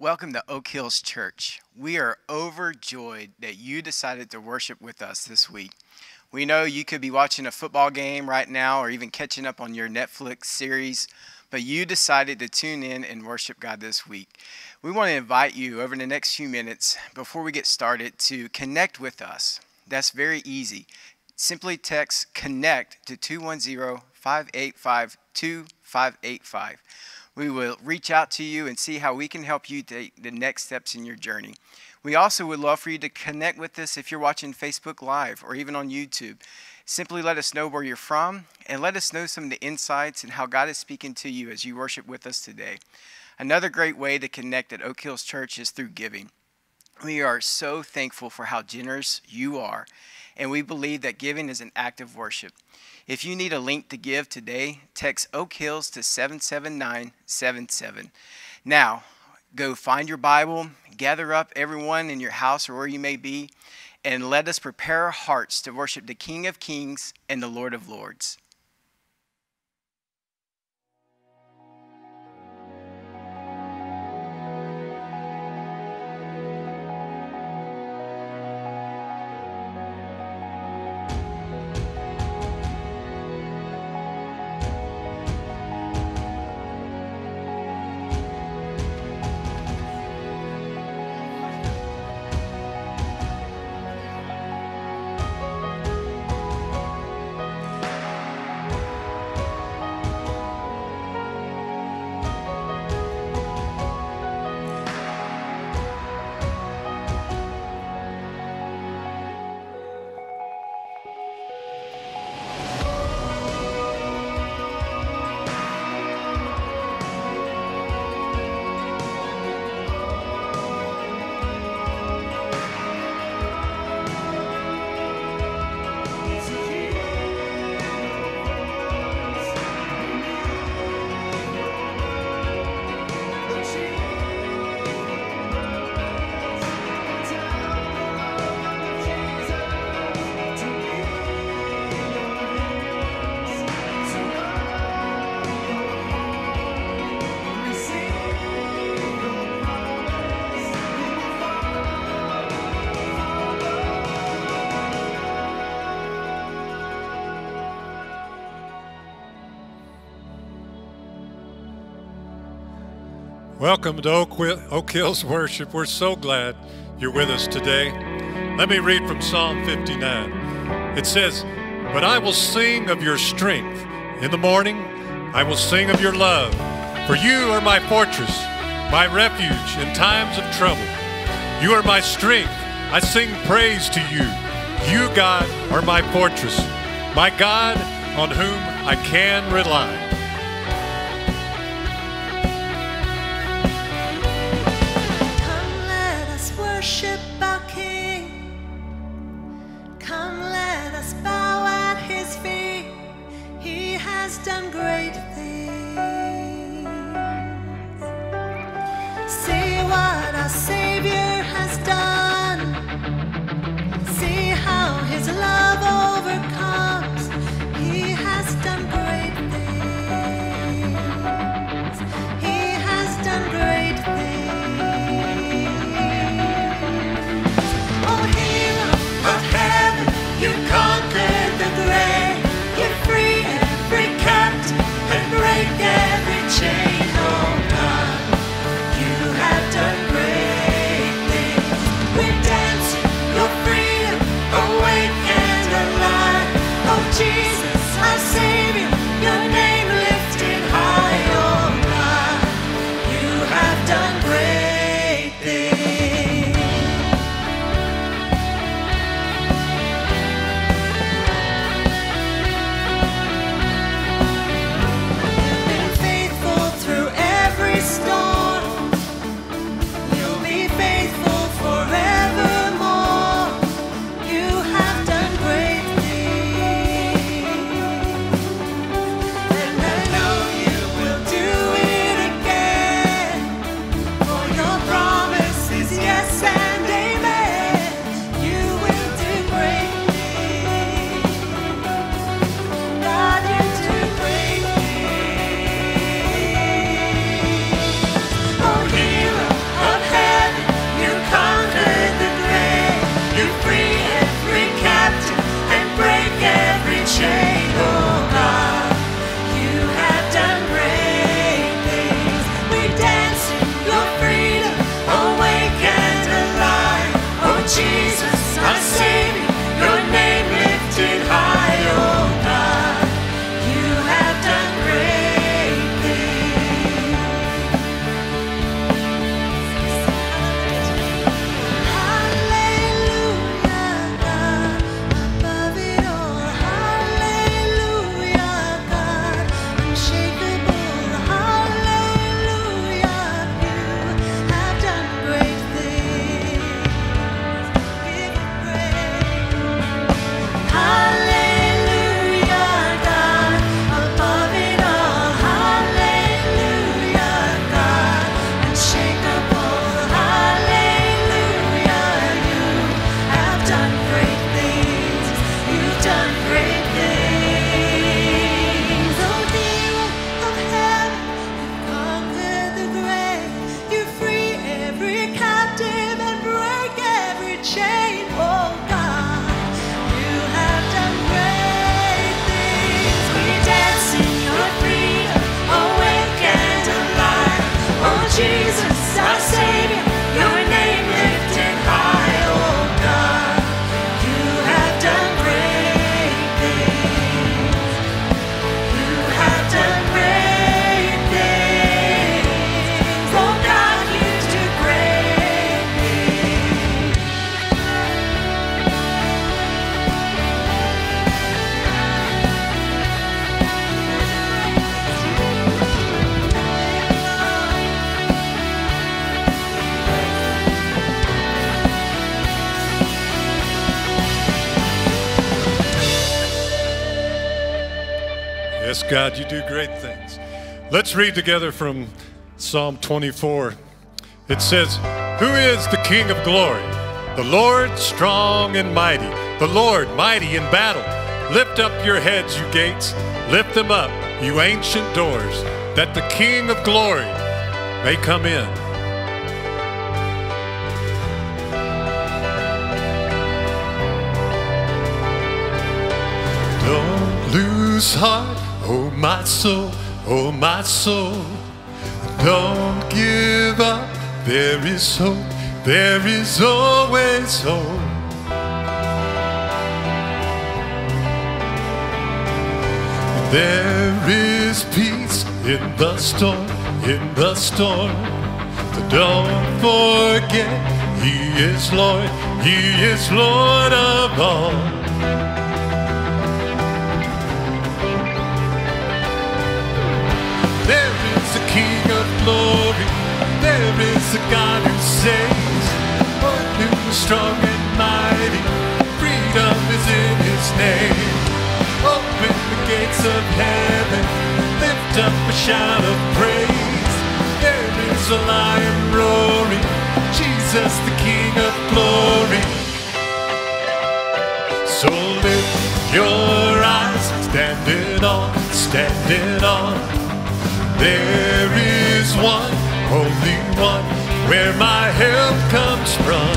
Welcome to Oak Hills Church. We are overjoyed that you decided to worship with us this week. We know you could be watching a football game right now or even catching up on your Netflix series, but you decided to tune in and worship God this week. We want to invite you over the next few minutes before we get started to connect with us. That's very easy. Simply text connect to 210 585 2585 we will reach out to you and see how we can help you take the next steps in your journey. We also would love for you to connect with us if you're watching Facebook Live or even on YouTube. Simply let us know where you're from and let us know some of the insights and how God is speaking to you as you worship with us today. Another great way to connect at Oak Hills Church is through giving. We are so thankful for how generous you are, and we believe that giving is an act of worship. If you need a link to give today, text Oak Hills to 77977. Now, go find your Bible, gather up everyone in your house or where you may be, and let us prepare our hearts to worship the King of Kings and the Lord of Lords. Welcome to Oak Hills Worship. We're so glad you're with us today. Let me read from Psalm 59. It says, But I will sing of your strength. In the morning, I will sing of your love. For you are my fortress, my refuge in times of trouble. You are my strength. I sing praise to you. You, God, are my fortress, my God on whom I can rely. God, you do great things. Let's read together from Psalm 24. It says, Who is the King of glory? The Lord strong and mighty, the Lord mighty in battle. Lift up your heads, you gates, lift them up, you ancient doors, that the King of glory may come in. Don't lose heart, my soul, oh my soul. Don't give up, there is hope, there is always hope. There is peace in the storm, in the storm. Don't forget, He is Lord, He is Lord of all. King of glory. There is a God who saves. One who is strong and mighty. Freedom is in his name. Open the gates of heaven. Lift up a shout of praise. There is a lion roaring. Jesus, the King of glory. So lift your eyes, stand it on, stand it on. There is one, only one, where my help comes from.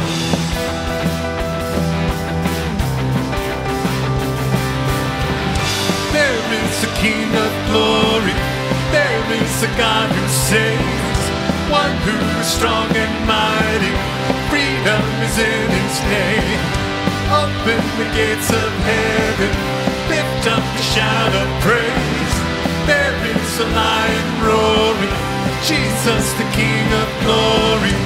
There is a King of glory, there is a God who saves, one who is strong and mighty. Freedom is in his name. Open the gates of heaven, lift up the shout of praise. There is a lion roaring, Jesus the King of glory.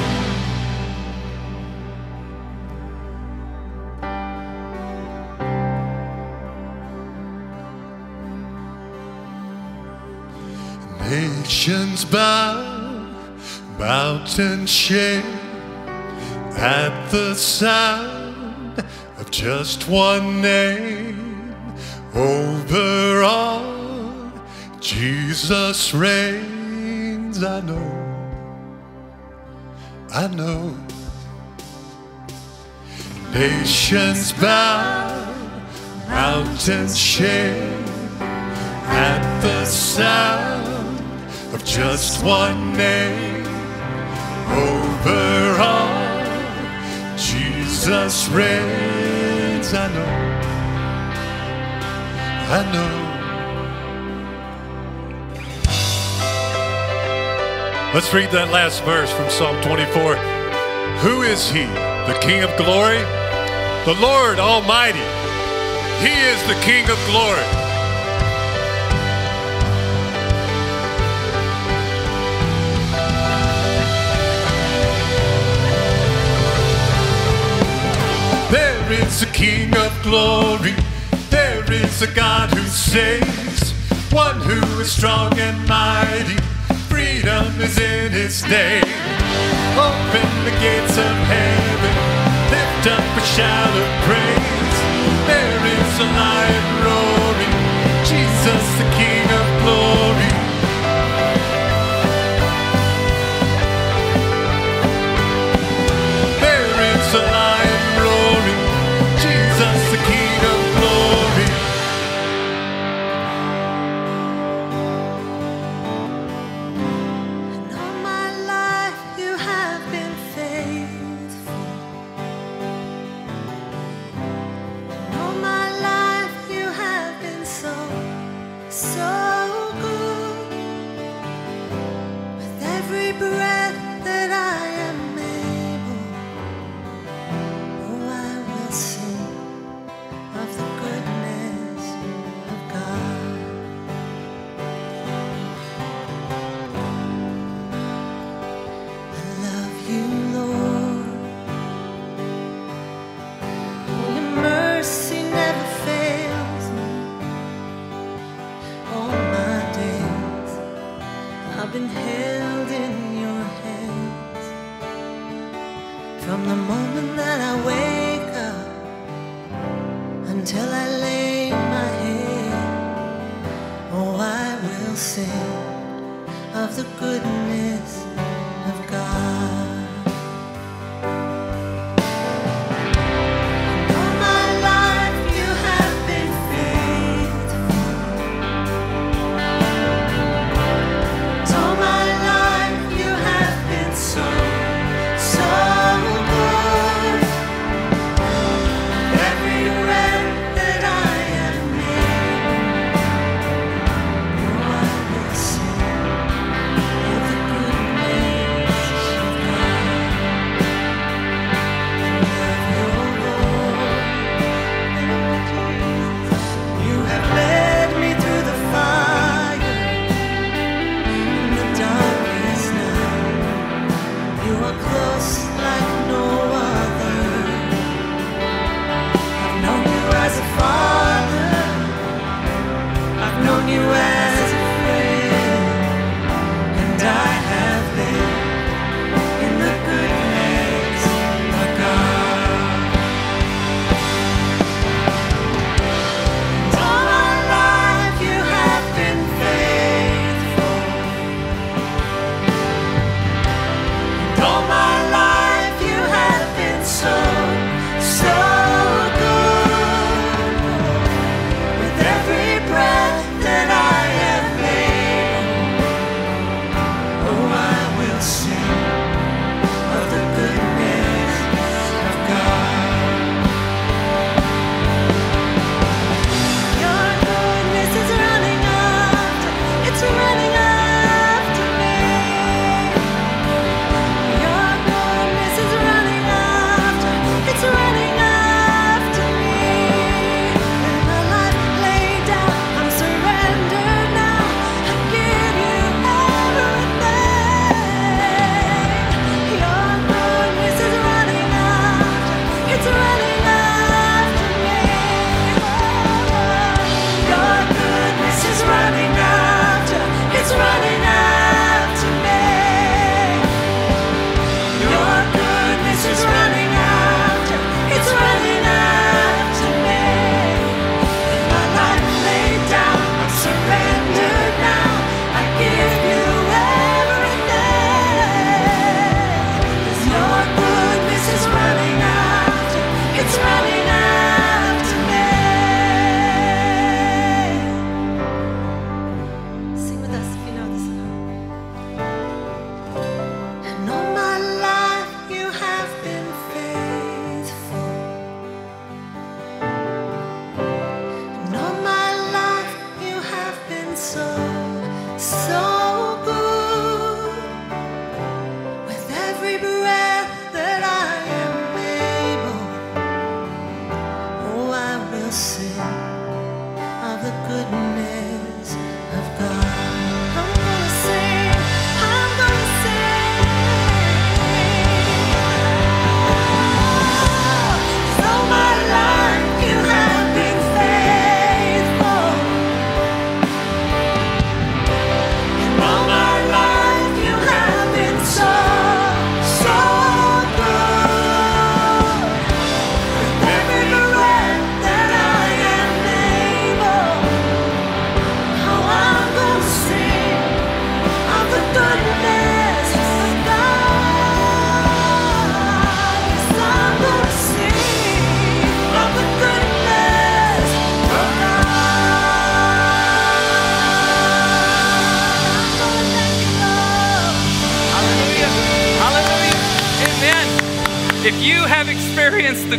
Nations bow, mountains shake at the sound of just one name. Over all, Jesus reigns. I know, I know. Nations bow, mountains shake at the sound of just one name. Over all, Jesus reigns. I know, I know. Let's read that last verse from Psalm 24. Who is he? The King of glory? The Lord Almighty. He is the King of glory. There is a King of glory. There is a God who saves. One who is strong and mighty. Freedom is in his name. Open the gates of heaven. Lift up a shout of praise. There is a lion roaring. Jesus, the King of glory. There is a lion roaring, Jesus the King of You are close like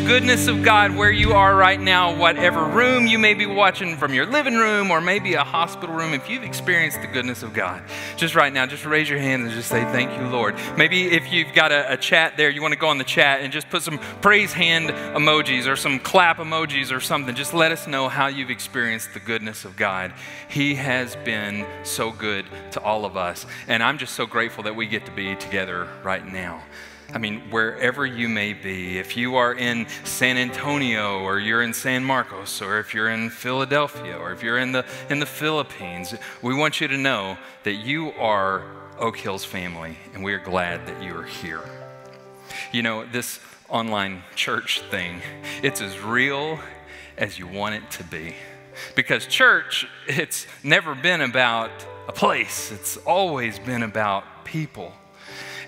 goodness of God where you are right now, whatever room you may be watching from your living room or maybe a hospital room, if you've experienced the goodness of God, just right now, just raise your hand and just say, Thank you, Lord. Maybe if you've got a, a chat there, you want to go on the chat and just put some praise hand emojis or some clap emojis or something. Just let us know how you've experienced the goodness of God. He has been so good to all of us. And I'm just so grateful that we get to be together right now. I mean, wherever you may be, if you are in San Antonio or you're in San Marcos or if you're in Philadelphia or if you're in the, in the Philippines, we want you to know that you are Oak Hills family and we are glad that you are here. You know, this online church thing, it's as real as you want it to be. Because church, it's never been about a place, it's always been about people.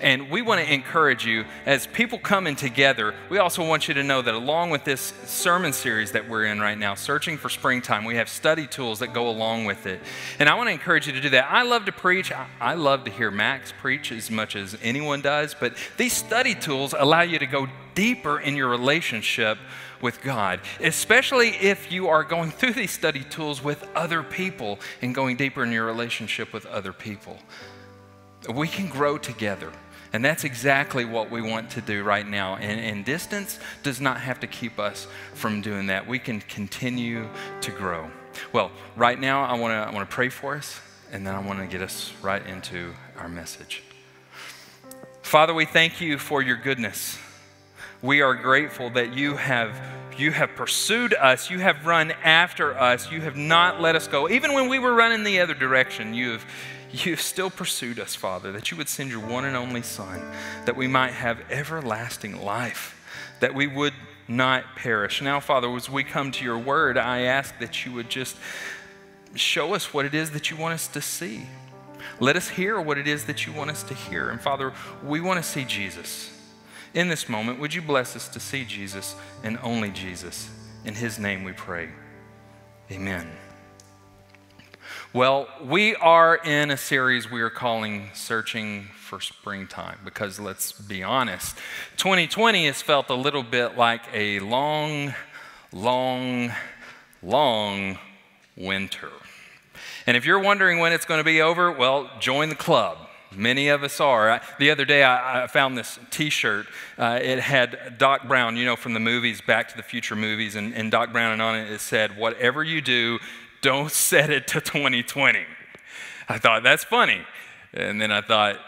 And we want to encourage you as people coming together. We also want you to know that along with this sermon series that we're in right now, Searching for Springtime, we have study tools that go along with it. And I want to encourage you to do that. I love to preach. I love to hear Max preach as much as anyone does, but these study tools allow you to go deeper in your relationship with God, especially if you are going through these study tools with other people and going deeper in your relationship with other people. We can grow together. And that's exactly what we want to do right now. And, and, distance does not have to keep us from doing that. We can continue to grow. Well, right now, I want to I wanna pray for us, and then I want to get us right into our message. Father, we thank you for your goodness. We are grateful that you have you have pursued us. You have run after us. You have not let us go. Even when we were running the other direction, you have, you have still pursued us, Father, that you would send your one and only Son, that we might have everlasting life, that we would not perish. Now, Father, as we come to your word, I ask that you would just show us what it is that you want us to see. Let us hear what it is that you want us to hear. And Father, we want to see Jesus. In this moment, would you bless us to see Jesus and only Jesus? In his name we pray. Amen. Well, we are in a series we are calling Searching for Springtime because let's be honest, 2020 has felt a little bit like a long, long, long winter. And if you're wondering when it's going to be over, well, join the club Many of us are. I, the other day, I, I found this t shirt. Uh, it had Doc Brown, you know, from the movies, Back to the Future movies, and, and Doc Brown, and on it, it said, Whatever you do, don't set it to 2020. I thought, that's funny. And then I thought,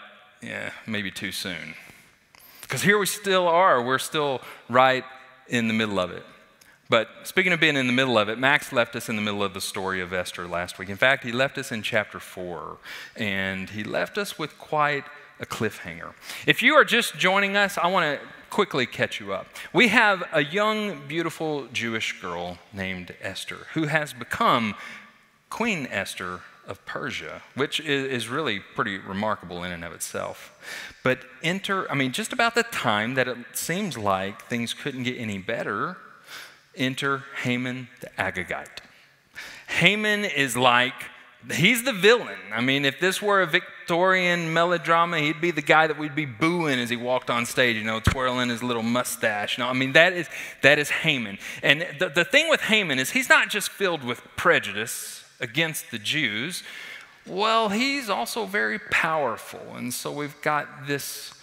yeah, maybe too soon. Because here we still are. We're still right in the middle of it. But speaking of being in the middle of it, Max left us in the middle of the story of Esther last week. In fact, he left us in chapter four, and he left us with quite a cliffhanger. If you are just joining us, I want to quickly catch you up. We have a young, beautiful Jewish girl named Esther who has become Queen Esther of Persia, which is really pretty remarkable in and of itself. But enter, I mean, just about the time that it seems like things couldn't get any better enter Haman the Agagite. Haman is like, he's the villain. I mean, if this were a Victorian melodrama, he'd be the guy that we'd be booing as he walked on stage, you know, twirling his little mustache. Know, I mean, that is, that is Haman. And the, the thing with Haman is he's not just filled with prejudice against the Jews, well, he's also very powerful. And so we've got this,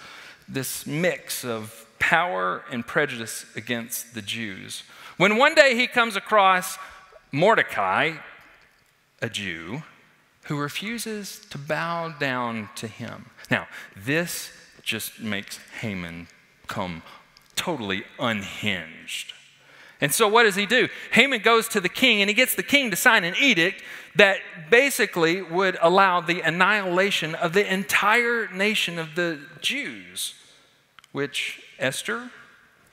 this mix of power and prejudice against the Jews. When one day he comes across Mordecai, a Jew, who refuses to bow down to him. Now, this just makes Haman come totally unhinged. And so, what does he do? Haman goes to the king and he gets the king to sign an edict that basically would allow the annihilation of the entire nation of the Jews, which Esther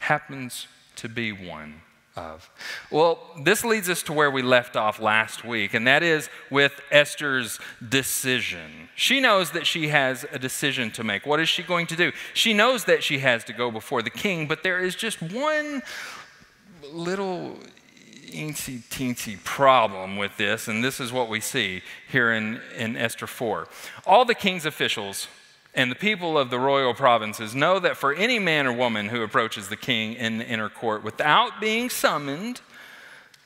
happens to be one of. Well, this leads us to where we left off last week, and that is with Esther's decision. She knows that she has a decision to make. What is she going to do? She knows that she has to go before the king, but there is just one little eensy teensy problem with this, and this is what we see here in, in Esther 4. All the king's officials and the people of the royal provinces know that for any man or woman who approaches the king in the inner court without being summoned,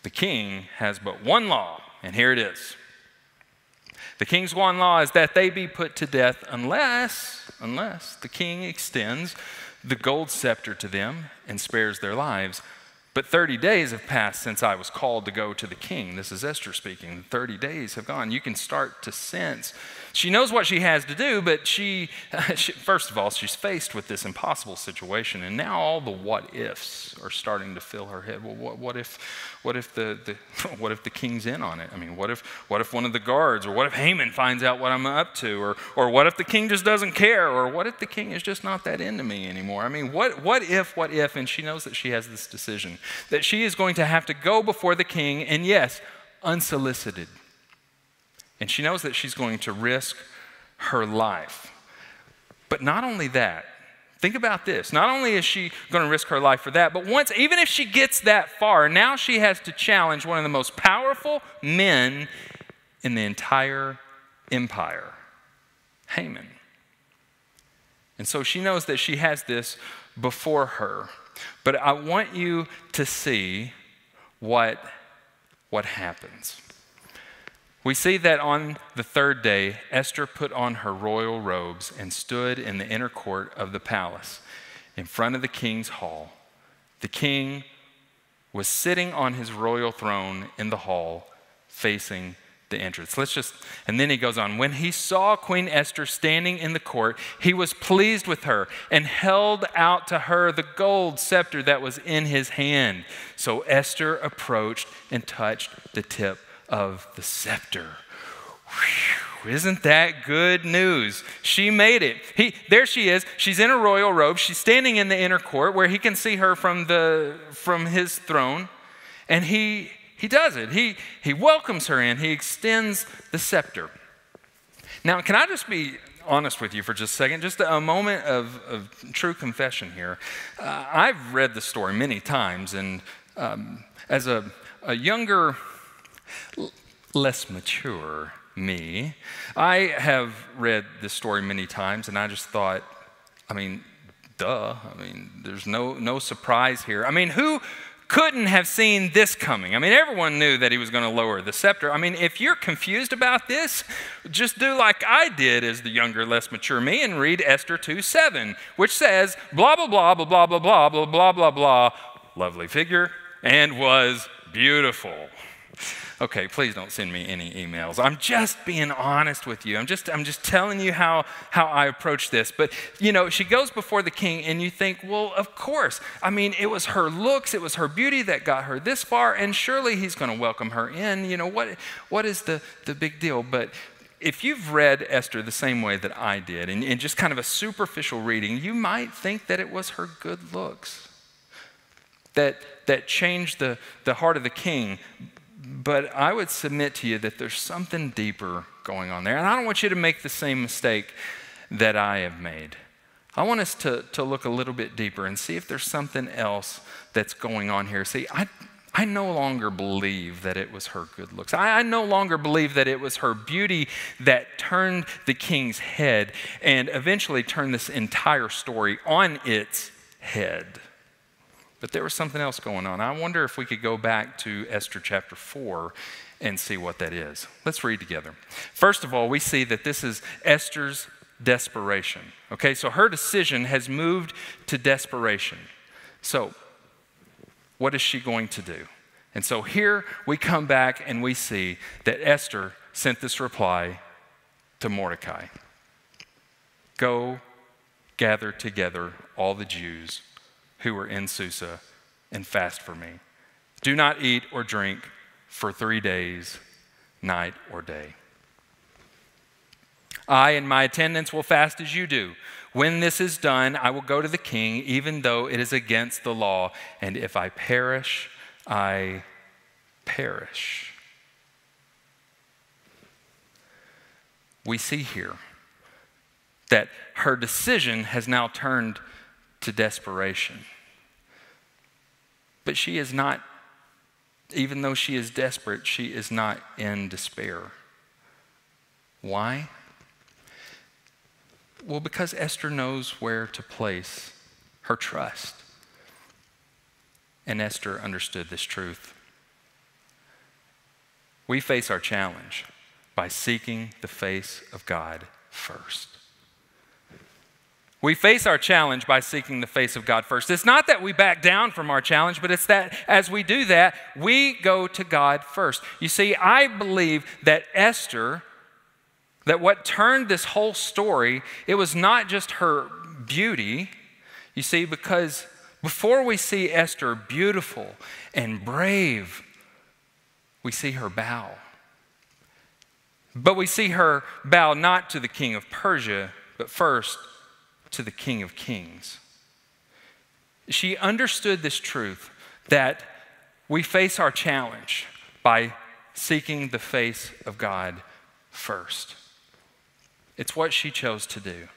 the king has but one law, and here it is. The king's one law is that they be put to death unless, unless the king extends the gold scepter to them and spares their lives. But 30 days have passed since I was called to go to the king. This is Esther speaking. 30 days have gone. You can start to sense she knows what she has to do, but she, she, first of all, she's faced with this impossible situation, and now all the what ifs are starting to fill her head. Well, what, what if, what if the, the, what if the king's in on it? I mean, what if, what if one of the guards, or what if Haman finds out what I'm up to, or, or what if the king just doesn't care, or what if the king is just not that into me anymore? I mean, what, what if, what if? And she knows that she has this decision that she is going to have to go before the king, and yes, unsolicited. And she knows that she's going to risk her life. But not only that, think about this. Not only is she going to risk her life for that, but once, even if she gets that far, now she has to challenge one of the most powerful men in the entire empire Haman. And so she knows that she has this before her. But I want you to see what, what happens. We see that on the third day, Esther put on her royal robes and stood in the inner court of the palace in front of the king's hall. The king was sitting on his royal throne in the hall facing the entrance. Let's just, and then he goes on. When he saw Queen Esther standing in the court, he was pleased with her and held out to her the gold scepter that was in his hand. So Esther approached and touched the tip of the scepter. Whew, isn't that good news? She made it. He, there she is. She's in a royal robe. She's standing in the inner court where he can see her from, the, from his throne. And he, he does it. He, he welcomes her in. He extends the scepter. Now, can I just be honest with you for just a second? Just a moment of, of true confession here. Uh, I've read the story many times, and um, as a, a younger less mature me, I have read this story many times, and I just thought, I mean, duh. I mean, there's no, no surprise here. I mean, who couldn't have seen this coming? I mean, everyone knew that he was going to lower the scepter. I mean, if you're confused about this, just do like I did as the younger, less mature me and read Esther 2 7, which says, blah, blah, blah, blah, blah, blah, blah, blah, blah, blah, blah, lovely figure, and was beautiful. Okay, please don't send me any emails. I'm just being honest with you. I'm just, I'm just telling you how, how I approach this. But, you know, she goes before the king, and you think, well, of course. I mean, it was her looks, it was her beauty that got her this far, and surely he's going to welcome her in. You know, what, what is the, the big deal? But if you've read Esther the same way that I did, and, and just kind of a superficial reading, you might think that it was her good looks that, that changed the, the heart of the king. But I would submit to you that there's something deeper going on there. And I don't want you to make the same mistake that I have made. I want us to, to look a little bit deeper and see if there's something else that's going on here. See, I, I no longer believe that it was her good looks. I, I, no longer believe that it was her beauty that turned the king's head and eventually turned this entire story on its head. But there was something else going on. I wonder if we could go back to Esther chapter 4 and see what that is. Let's read together. First of all, we see that this is Esther's desperation. Okay, so her decision has moved to desperation. So, what is she going to do? And so here we come back and we see that Esther sent this reply to Mordecai Go gather together all the Jews who are in Susa and fast for me. Do not eat or drink for three days, night or day. I and my attendants will fast as you do. When this is done, I will go to the king, even though it is against the law. And if I perish, I perish. We see here that her decision has now turned to desperation. But she is not, even though she is desperate, she is not in despair. Why? Well, because Esther knows where to place her trust. And Esther understood this truth. We face our challenge by seeking the face of God first. We face our challenge by seeking the face of God first. It's not that we back down from our challenge, but it's that as we do that, we go to God first. You see, I believe that Esther, that what turned this whole story, it was not just her beauty, you see, because before we see Esther beautiful and brave, we see her bow. But we see her bow not to the king of Persia, but first to the King of Kings. She understood this truth that we face our challenge by seeking the face of God first. It's what she chose to do.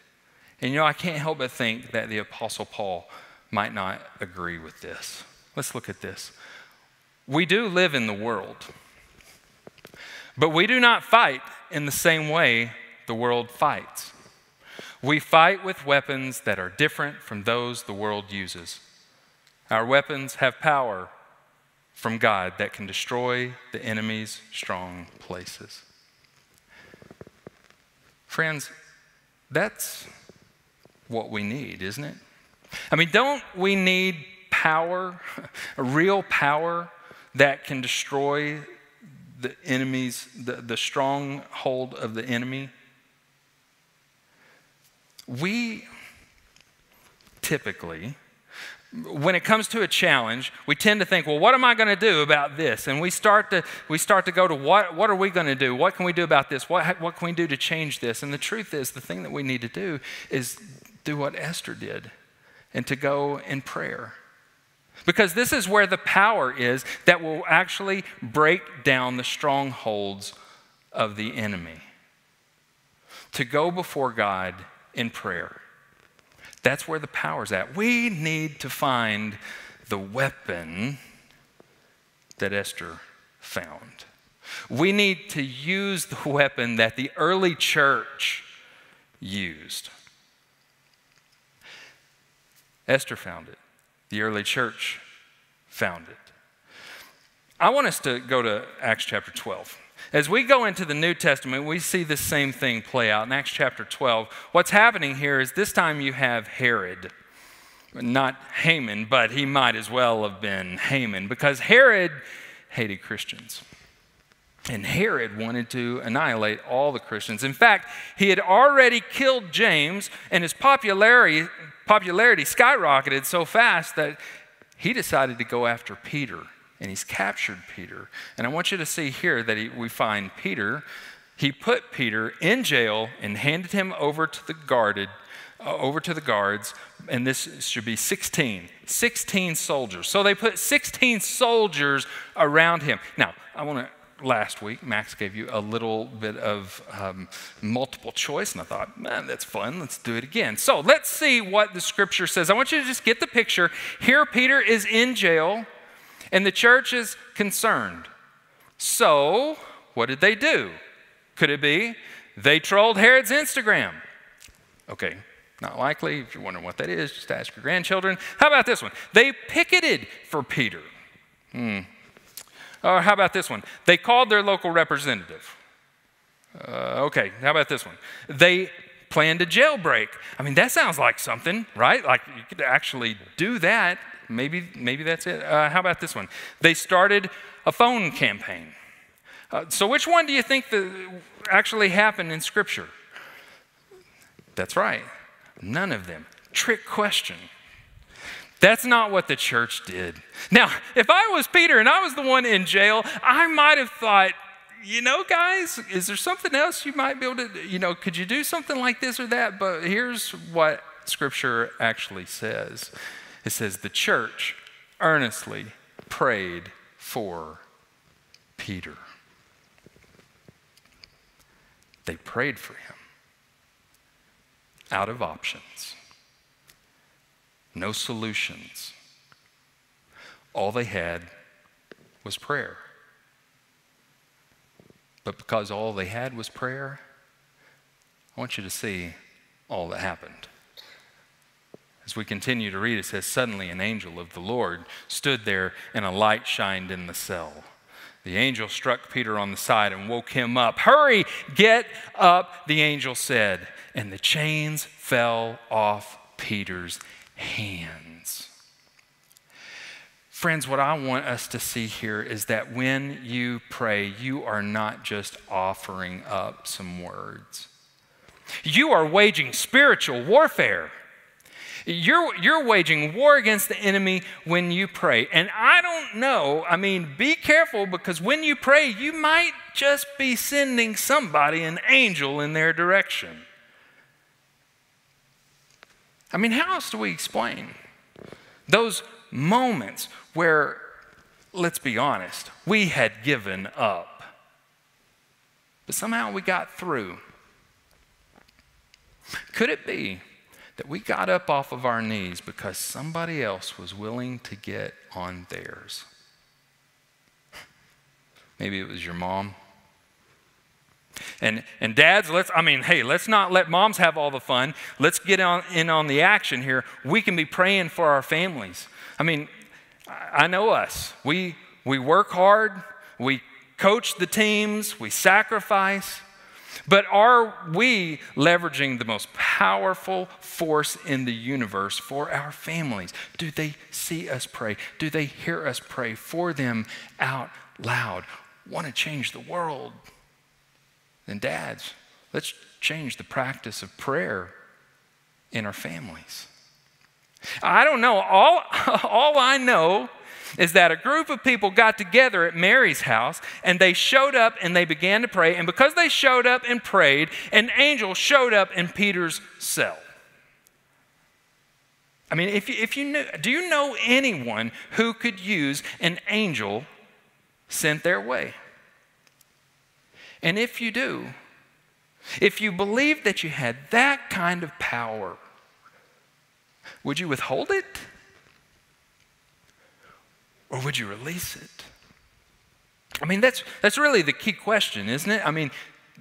And you know, I can't help but think that the Apostle Paul might not agree with this. Let's look at this. We do live in the world, but we do not fight in the same way the world fights. We fight with weapons that are different from those the world uses. Our weapons have power from God that can destroy the enemy's strong places. Friends, that's what we need, isn't it? I mean, don't we need power, a real power that can destroy the enemy's, the, the stronghold of the enemy? We typically, when it comes to a challenge, we tend to think, well, what am I going to do about this? And we start to, we start to go to what, what are we going to do? What can we do about this? What, what can we do to change this? And the truth is, the thing that we need to do is do what Esther did and to go in prayer. Because this is where the power is that will actually break down the strongholds of the enemy. To go before God in prayer. That's where the power's at. We need to find the weapon that Esther found. We need to use the weapon that the early church used. Esther found it. The early church found it. I want us to go to Acts chapter 12. As we go into the New Testament, we see the same thing play out in Acts chapter 12. What's happening here is this time you have Herod. Not Haman, but he might as well have been Haman because Herod hated Christians. And Herod wanted to annihilate all the Christians. In fact, he had already killed James, and his popularity, popularity skyrocketed so fast that he decided to go after Peter and he's captured Peter. And I want you to see here that he, we find Peter. He put Peter in jail and handed him over to the guarded, uh, over to the guards, and this should be 16, 16 soldiers. So they put 16 soldiers around him. Now, I want to last week, Max gave you a little bit of um, multiple choice, and I thought, man, that's fun. Let's do it again. So let's see what the scripture says. I want you to just get the picture. Here, Peter is in jail, and the church is concerned. So, what did they do? Could it be they trolled Herod's Instagram? Okay, not likely. If you're wondering what that is, just ask your grandchildren. How about this one? They picketed for Peter. Hmm, or how about this one? They called their local representative. Uh, okay, how about this one? They planned a jailbreak. I mean, that sounds like something, right? Like you could actually do that. Maybe, maybe that's it. Uh, how about this one? They started a phone campaign. Uh, so, which one do you think actually happened in Scripture? That's right. None of them. Trick question. That's not what the church did. Now, if I was Peter and I was the one in jail, I might have thought, you know, guys, is there something else you might be able to, you know, could you do something like this or that? But here's what Scripture actually says it says, the church earnestly prayed for Peter. They prayed for him out of options no solutions. All they had was prayer. But because all they had was prayer, I want you to see all that happened. As we continue to read, it says, Suddenly an angel of the Lord stood there, and a light shined in the cell. The angel struck Peter on the side and woke him up. Hurry, get up, the angel said. And the chains fell off Peter's hands. Friends, what I want us to see here is that when you pray, you are not just offering up some words. You are waging spiritual warfare. You're, you're waging war against the enemy when you pray. And I don't know, I mean, be careful because when you pray, you might just be sending somebody an angel in their direction. I mean, how else do we explain those moments where, let's be honest, we had given up? but somehow we got through. Could it be that we got up off of our knees because somebody else was willing to get on theirs? Maybe it was your mom. And, and dads, let's, I mean, hey, let's not let moms have all the fun. Let's get on, in on the action here. We can be praying for our families. I mean, I know us. We, we work hard, we coach the teams, we sacrifice. But are we leveraging the most powerful force in the universe for our families? Do they see us pray? Do they hear us pray for them out loud? Want to change the world? Then, dads, let's change the practice of prayer in our families. I don't know. All, all I know is that a group of people got together at Mary's house and they showed up and they began to pray. And because they showed up and prayed, an angel showed up in Peter's cell. I mean, if you, if you knew, do you know anyone who could use an angel sent their way? And if you do, if you believe that you had that kind of power, would you withhold it? Or would you release it? I mean, that's, that's really the key question, isn't it? I mean,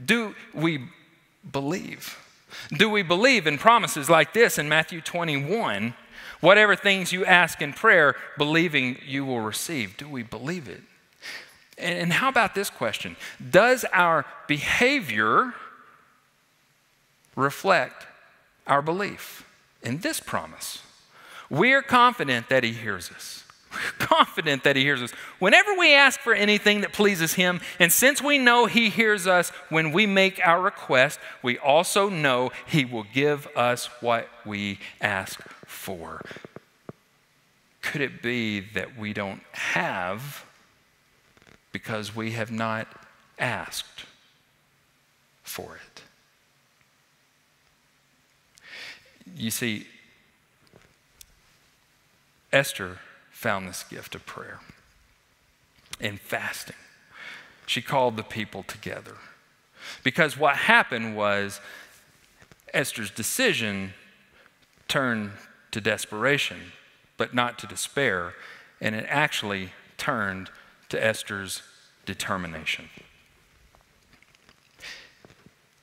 do we believe? Do we believe in promises like this in Matthew 21? Whatever things you ask in prayer, believing you will receive. Do we believe it? And how about this question? Does our behavior reflect our belief in this promise? We are confident that He hears us. We're confident that He hears us. Whenever we ask for anything that pleases Him, and since we know He hears us when we make our request, we also know He will give us what we ask for. Could it be that we don't have because we have not asked for it. You see, Esther found this gift of prayer and fasting. She called the people together. Because what happened was Esther's decision turned to desperation, but not to despair, and it actually turned to Esther's determination.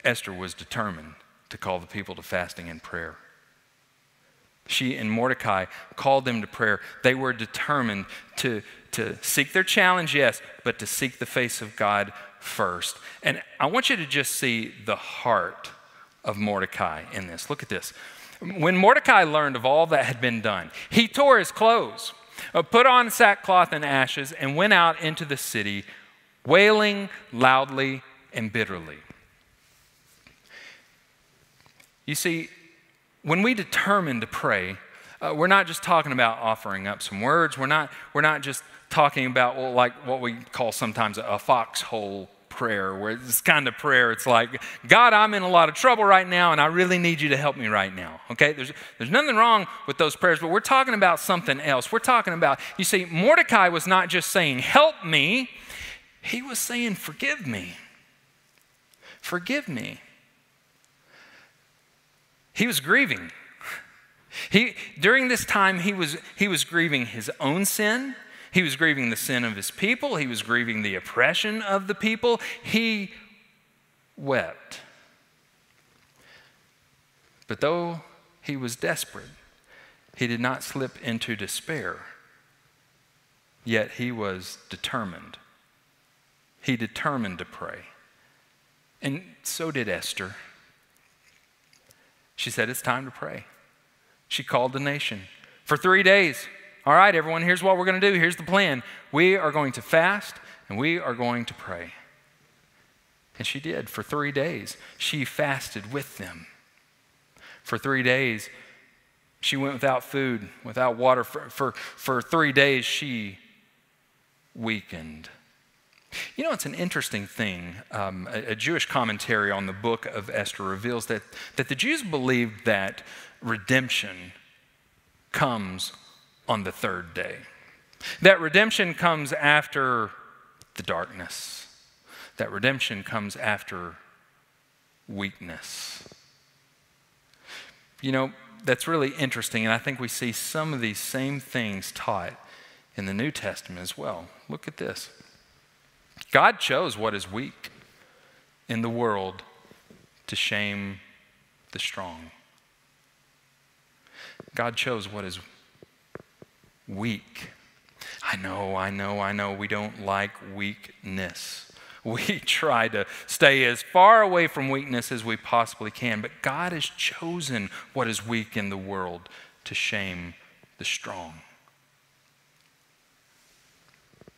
Esther was determined to call the people to fasting and prayer. She and Mordecai called them to prayer. They were determined to, to seek their challenge, yes, but to seek the face of God first. And I want you to just see the heart of Mordecai in this. Look at this. When Mordecai learned of all that had been done, he tore his clothes uh, put on sackcloth and ashes, and went out into the city, wailing loudly and bitterly. You see, when we determine to pray, uh, we're not just talking about offering up some words. We're not, we're not just talking about well, like what we call sometimes a foxhole prayer, where this kind of prayer, it's like, God, I'm in a lot of trouble right now, and I really need you to help me right now. Okay? There's, there's nothing wrong with those prayers, but we're talking about something else. We're talking about, you see, Mordecai was not just saying, help me, he was saying, forgive me. Forgive me. He was grieving. He, during this time, he was, he was grieving his own sin. He was grieving the sin of his people, he was grieving the oppression of the people. He wept. But though he was desperate, he did not slip into despair. Yet he was determined. He determined to pray. And so did Esther. She said, It's time to pray. She called the nation. For three days, all right, everyone, here's what we're going to do. Here's the plan. We are going to fast and we are going to pray. And she did for three days. She fasted with them. For three days, she went without food, without water. For, for, for three days, she weakened. You know, it's an interesting thing. Um, a, a, Jewish commentary on the book of Esther reveals that, that the Jews believed that redemption comes on the third day. That redemption comes after the darkness, that redemption comes after weakness. You know, that's really interesting, and I think we see some of these same things taught in the New Testament as well. Look at this God chose what is weak in the world to shame the strong. God chose what is weak. I know, I know, I know, we don't like weakness. We try to stay as far away from weakness as we possibly can, but God has chosen what is weak in the world to shame the strong.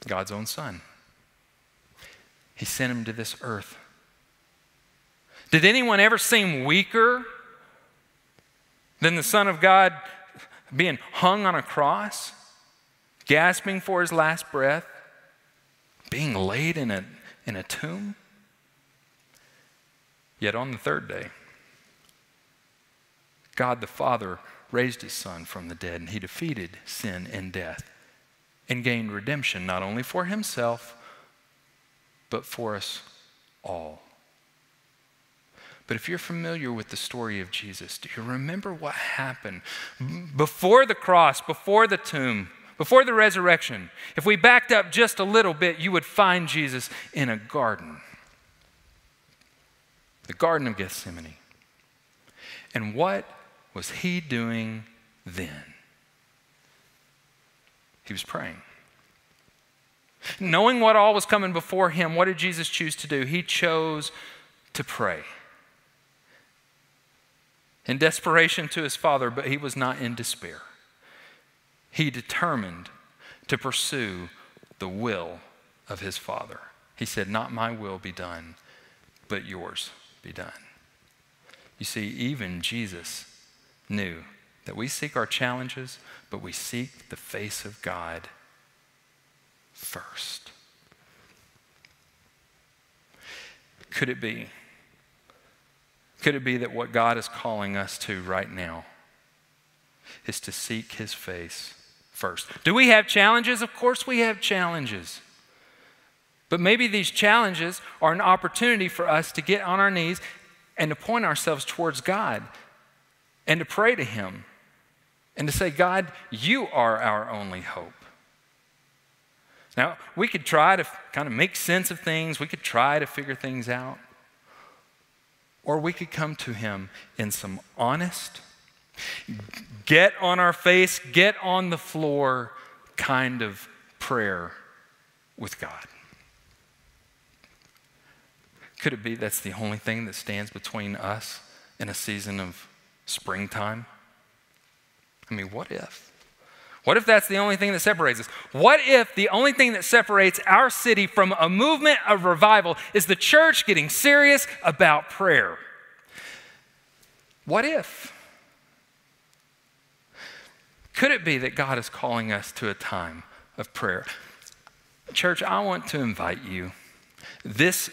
God's own Son. He sent him to this earth. Did anyone ever seem weaker than the Son of God being hung on a cross, gasping for his last breath, being laid in a in a tomb. Yet on the third day, God the Father raised his Son from the dead, and he defeated sin and death and gained redemption not only for himself, but for us all. But if you're familiar with the story of Jesus, do you remember what happened before the cross, before the tomb? before the resurrection, if we backed up just a little bit, you would find Jesus in a garden, the Garden of Gethsemane. And what was he doing then? He was praying. Knowing what all was coming before him, what did Jesus choose to do? He chose to pray. In desperation to his Father, but he was not in despair he determined to pursue the will of his Father. He said, Not my will be done, but yours be done. You see, even Jesus knew that we seek our challenges, but we seek the face of God first. Could it be? Could it be that what God is calling us to right now is to seek his face first. Do we have challenges? Of course, we have challenges. But maybe these challenges are an opportunity for us to get on our knees and to point ourselves towards God and to pray to Him and to say, God, you are our only hope. Now, we could try to kind of make sense of things, we could try to figure things out, or we could come to Him in some honest, get on our face, get on the floor kind of prayer with God. Could it be that's the only thing that stands between us in a season of springtime? I mean, what if? What if that's the only thing that separates us? What if the only thing that separates our city from a movement of revival is the church getting serious about prayer? What if? Could it be that God is calling us to a time of prayer? Church, I want to invite you this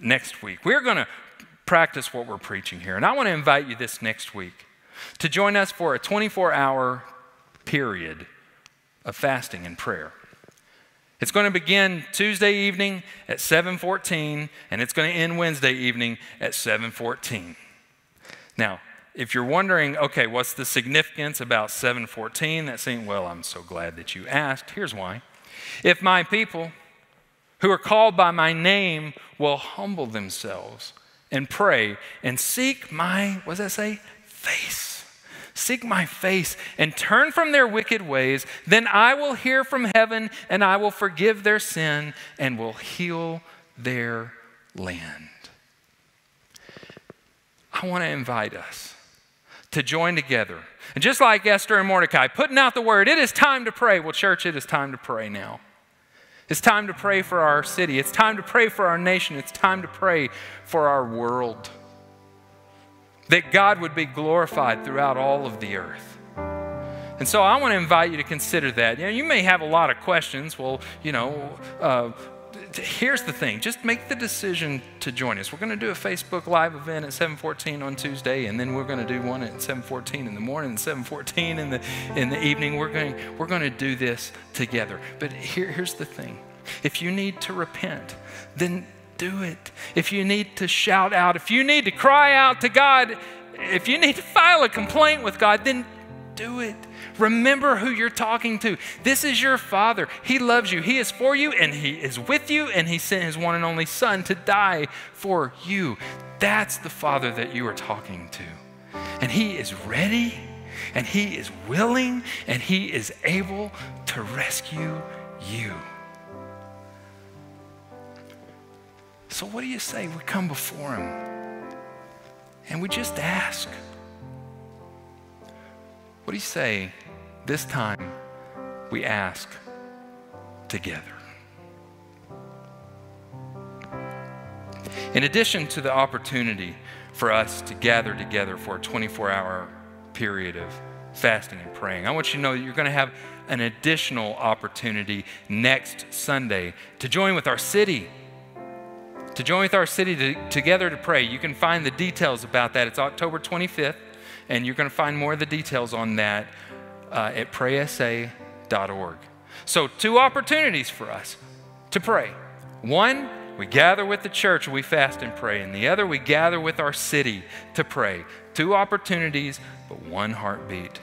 next week. We're going to practice what we're preaching here, and I want to invite you this next week to join us for a 24 hour period of fasting and prayer. It's going to begin Tuesday evening at 7:14 and it's going to end Wednesday evening at 7:14. Now, if you're wondering, okay, what's the significance about 714? That seems, well, I'm so glad that you asked. Here's why. If my people who are called by my name will humble themselves and pray and seek my, what does that say? Face. Seek my face and turn from their wicked ways, then I will hear from heaven and I will forgive their sin and will heal their land. I want to invite us to join together. And just like Esther and Mordecai, putting out the word, it is time to pray. Well, church, it is time to pray now. It's time to pray for our city. It's time to pray for our nation. It's time to pray for our world. That God would be glorified throughout all of the earth. And so I want to invite you to consider that. You know, you may have a lot of questions. Well, you know, uh, here's the thing just make the decision to join us we're going to do a facebook live event at 7.14 on tuesday and then we're going to do one at 7.14 in the morning and 7.14 in the, in the evening we're going, we're going to do this together but here, here's the thing if you need to repent then do it. If you need to shout out, if you need to cry out to God, if you need to file a complaint with God, then do it. Remember who you're talking to. This is your Father. He loves you. He is for you and He is with you, and He sent His one and only Son to die for you. That's the Father that you are talking to. And He is ready, and He is willing, and He is able to rescue you. So, what do you say? We come before Him and we just ask. What do you say this time we ask together? In addition to the opportunity for us to gather together for a 24 hour period of fasting and praying, I want you to know that you're going to have an additional opportunity next Sunday to join with our city. To join with our city to, together to pray. You can find the details about that. It's October 25th, and you're going to find more of the details on that uh, at praysa.org. So, two opportunities for us to pray. One, we gather with the church, we fast and pray. And the other, we gather with our city to pray. Two opportunities, but one heartbeat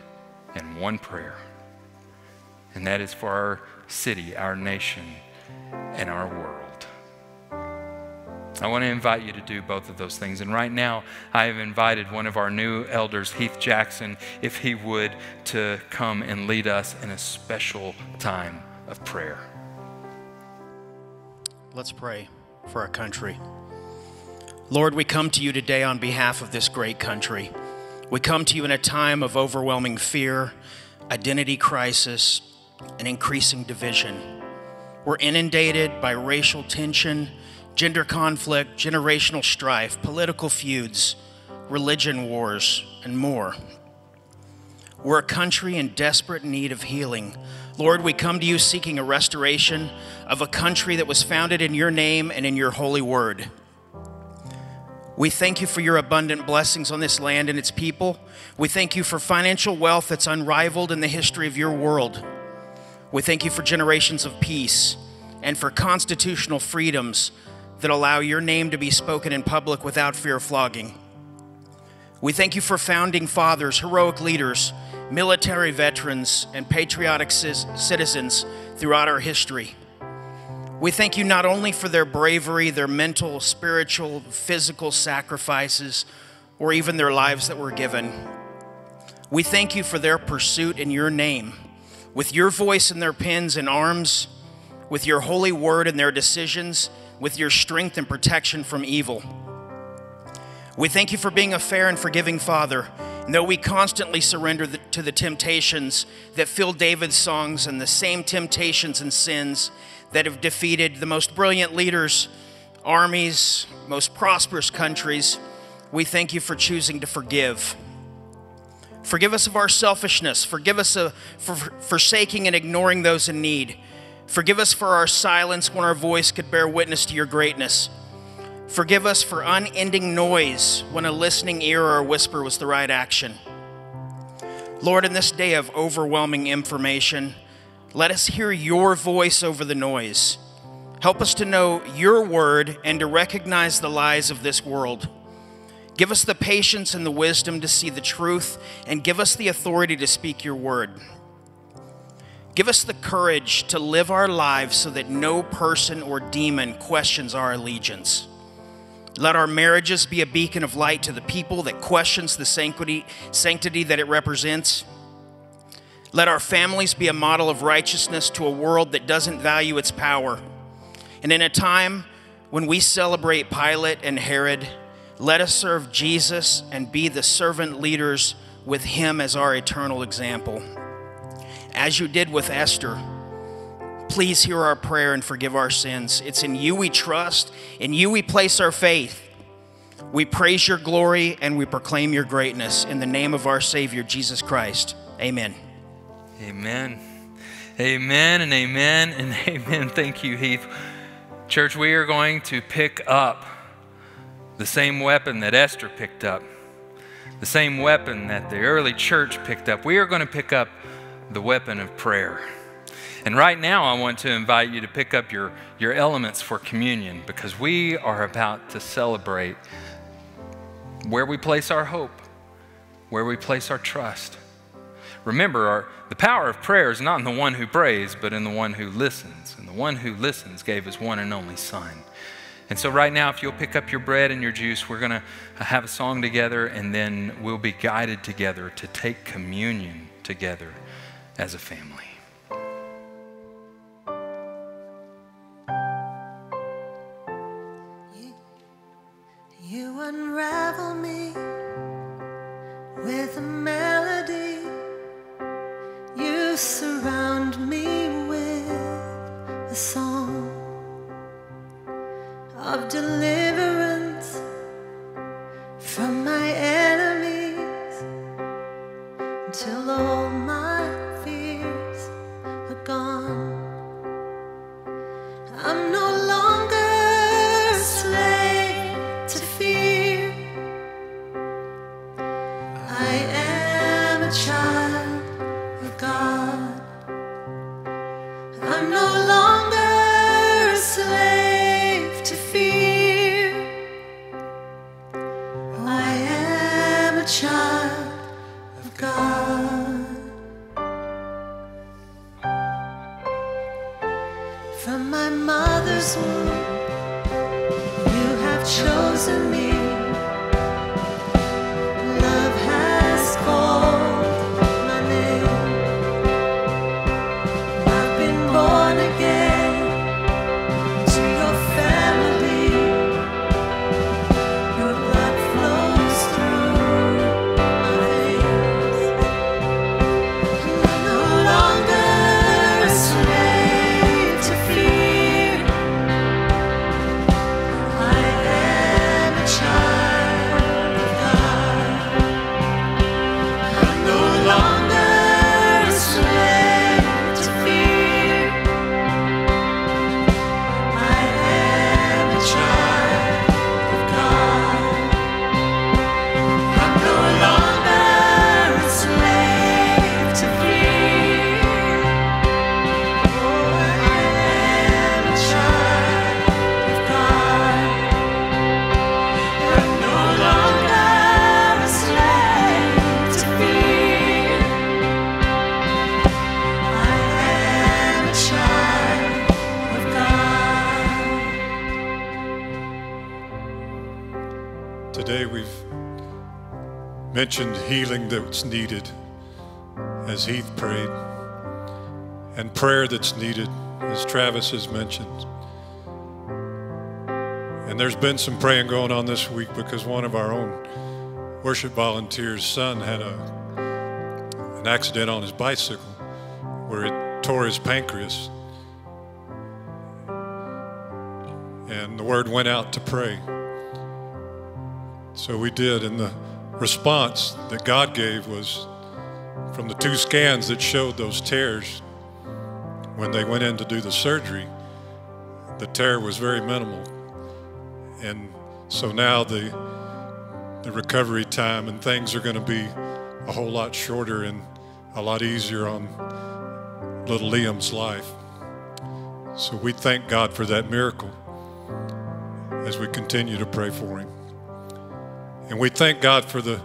and one prayer. And that is for our city, our nation, and our world. I want to invite you to do both of those things. And right now, I have invited one of our new elders, Heath Jackson, if he would, to come and lead us in a special time of prayer. Let's pray for our country. Lord, we come to you today on behalf of this great country. We come to you in a time of overwhelming fear, identity crisis, and increasing division. We're inundated by racial tension, gender conflict, generational strife, political feuds, religion wars, and more. We're a country in desperate need of healing. Lord, we come to you seeking a restoration of a country that was founded in your name and in your holy word. We thank you for your abundant blessings on this land and its people. We thank you for financial wealth that's unrivaled in the history of your world. We thank you for generations of peace and for constitutional freedoms that allow your name to be spoken in public without fear of flogging. We thank you for founding fathers, heroic leaders, military veterans, and patriotic citizens throughout our history. We thank you not only for their bravery, their mental, spiritual, physical sacrifices, or even their lives that were given. We thank you for their pursuit in your name, with your voice in their pens and arms, with your holy word in their decisions, with your strength and protection from evil. We thank you for being a fair and forgiving Father. And though we constantly surrender the, to the temptations that fill David's songs and the same temptations and sins that have defeated the most brilliant leaders, armies, most prosperous countries, we thank you for choosing to forgive. Forgive us of our selfishness. Forgive us uh, for forsaking and ignoring those in need. Forgive us for our silence when our voice could bear witness to your greatness. Forgive us for unending noise when a listening ear or a whisper was the right action. Lord, in this day of overwhelming information, let us hear your voice over the noise. Help us to know your word and to recognize the lies of this world. Give us the patience and the wisdom to see the truth, and give us the authority to speak your word. Give us the courage to live our lives so that no person or demon questions our allegiance. Let our marriages be a beacon of light to the people that questions the sanctity, sanctity that it represents. Let our families be a model of righteousness to a world that doesn't value its power. And in a time when we celebrate Pilate and Herod, let us serve Jesus and be the servant leaders with him as our eternal example. As you did with Esther, Please hear our prayer and forgive our sins. It's in you we trust, in you we place our faith. We praise your glory and we proclaim your greatness in the name of our Savior, Jesus Christ. Amen. Amen. Amen and amen and amen. Thank you, Heath. Church, we are going to pick up the same weapon that Esther picked up, the same weapon that the early church picked up. We are going to pick up the weapon of prayer. And right now, I want to invite you to pick up your, your elements for communion because we are about to celebrate where we place our hope, where we place our trust. Remember, our, the power of prayer is not in the one who prays, but in the one who listens. And the one who listens gave his one and only Son. And so, right now, if you'll pick up your bread and your juice, we're going to have a song together, and then we'll be guided together to take communion together as a family. You unravel me with a melody. You surround me with a song of deliverance from my enemies until all I'm no longer that's needed as Travis has mentioned. And there's been some praying going on this week because one of our own worship volunteers' son had a, an accident on his bicycle where it tore his pancreas. And the word went out to pray. So we did, and the response that God gave was from the two scans that showed those tears when they went in to do the surgery, the tear was very minimal. And so now the the recovery time and things are going to be a whole lot shorter and a lot easier on little Liam's life. So we thank God for that miracle as we continue to pray for him. And we thank God for the,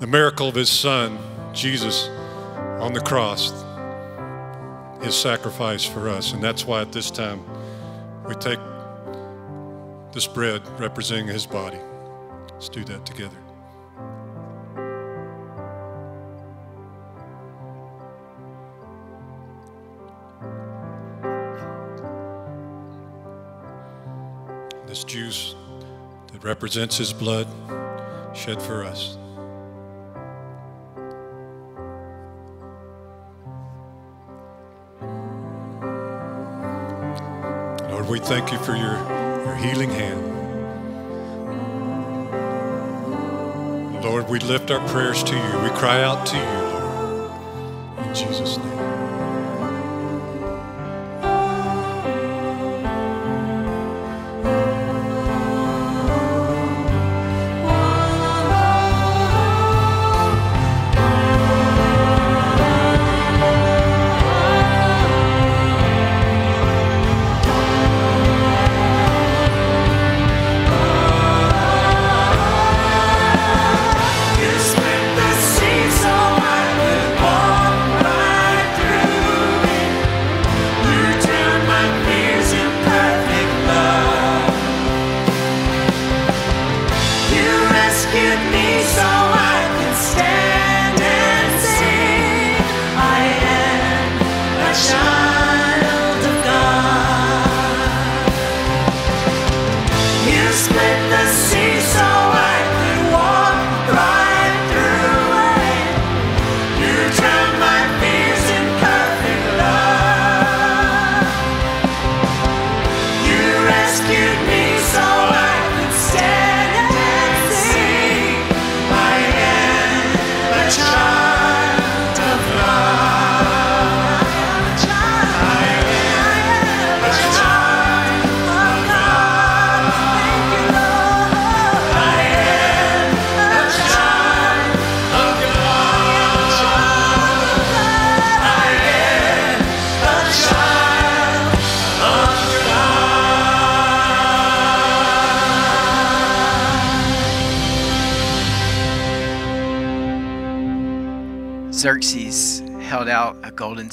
the miracle of his son, Jesus, on the cross, his sacrifice for us. And that's why at this time we take this bread representing his body. Let's do that together. This juice that represents his blood shed for us. Lord, we thank you for your, your healing hand. Lord, we lift our prayers to you. We cry out to you, Lord. In Jesus' name.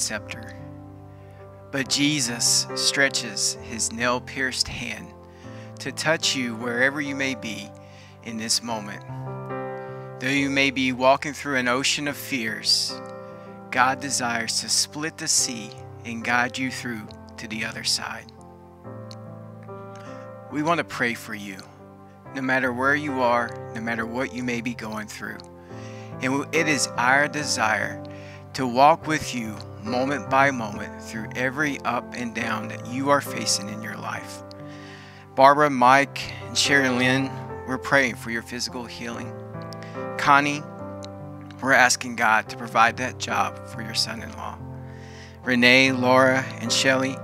Scepter, but Jesus stretches his nail pierced hand to touch you wherever you may be in this moment. Though you may be walking through an ocean of fears, God desires to split the sea and guide you through to the other side. We want to pray for you, no matter where you are, no matter what you may be going through. And it is our desire to walk with you moment by moment through every up and down that you are facing in your life. Barbara, Mike, and Sherry Lynn, we're praying for your physical healing. Connie, we're asking God to provide that job for your son in law. Renee, Laura, and Shelly,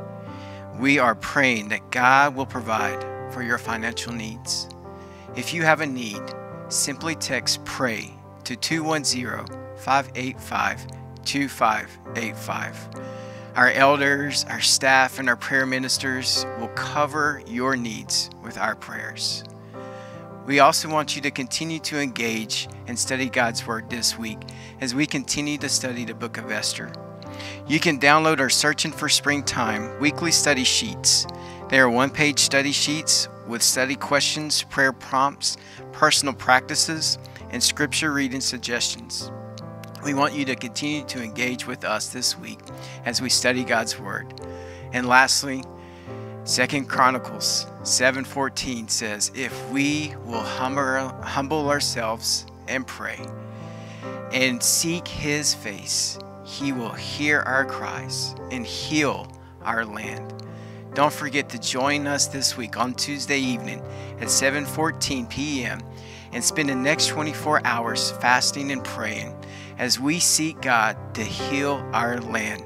we are praying that God will provide for your financial needs. If you have a need, simply text PRAY to 210 585 2585. Our elders, our staff, and our prayer ministers will cover your needs with our prayers. We also want you to continue to engage and study God's Word this week as we continue to study the book of Esther. You can download our Searching for Springtime weekly study sheets. They are one page study sheets with study questions, prayer prompts, personal practices, and scripture reading suggestions. We want you to continue to engage with us this week as we study God's Word. And lastly, Second Chronicles 7:14 says, "If we will humble ourselves and pray and seek his face, he will hear our cries and heal our land." Don't forget to join us this week on Tuesday evening at 7:14 p.m. and spend the next 24 hours fasting and praying as we seek God to heal our land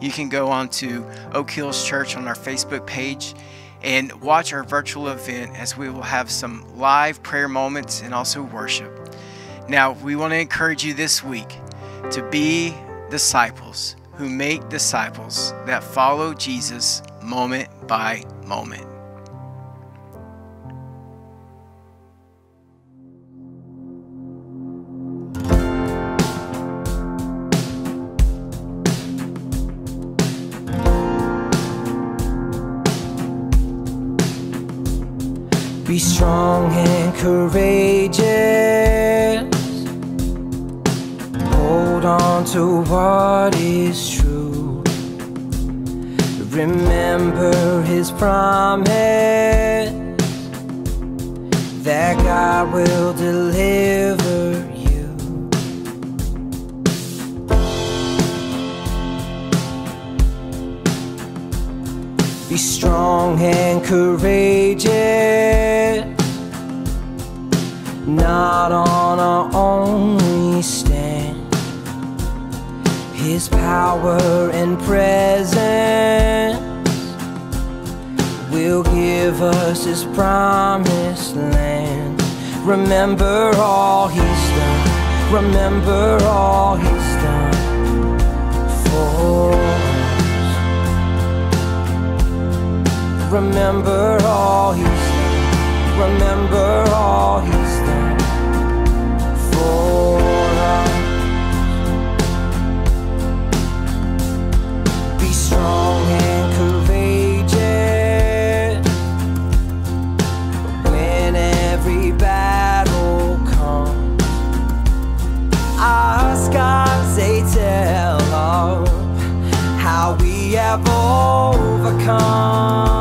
you can go on to Oak Hills Church on our Facebook page and watch our virtual event as we will have some live prayer moments and also worship. Now, we want to encourage you this week to be disciples who make disciples that follow Jesus moment by moment. Courageous. Hold on to what is true. Remember his promise that God will deliver you. Be strong and courageous not on our own we stand. His power and presence will give us His promised land. Remember all He's done. Remember all He's done for us. Remember all He's done. Remember all He's have overcome.